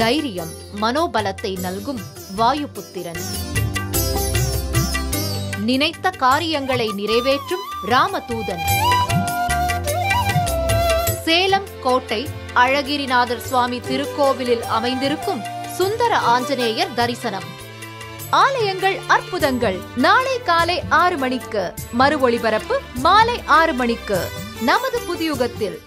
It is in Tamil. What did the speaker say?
தைரியம் மனோபலத்தை நல்கும் வாயுபுத்திரன். நினைத்த காரியங்களை நிறைவேற்றும் ராமதூதன். சேலம் கோட்டை அழகிரிநாதர் சுவாமி திருக்கோவிலில் அமைந்திருக்கும் சுந்தர ஆஞ்சநேயர் தரிசனம். ஆலயங்கள் அற்புதங்கள். நாளை காலை ஆறு மணிக்கு. மறு ஒளிபரப்பு மாலை ஆறு மணிக்கு. நமது புதியுகத்தில்.